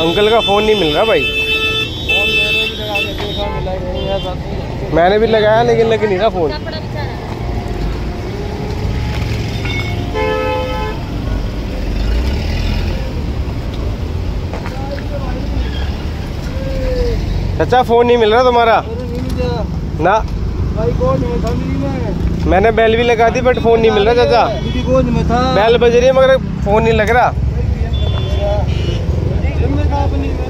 Uncle का phone नहीं मिल रहा भाई। मैंने भी मैंने लगाया लेकिन लग नहीं रहा फ़ोन। चाचा फ़ोन नहीं मिल रहा तुम्हारा? ना। मैंने बेल भी लगा दी बट फ़ोन नहीं मिल रहा चाचा। बेल बज रही है मगर फ़ोन नहीं लग रहा। Thank you.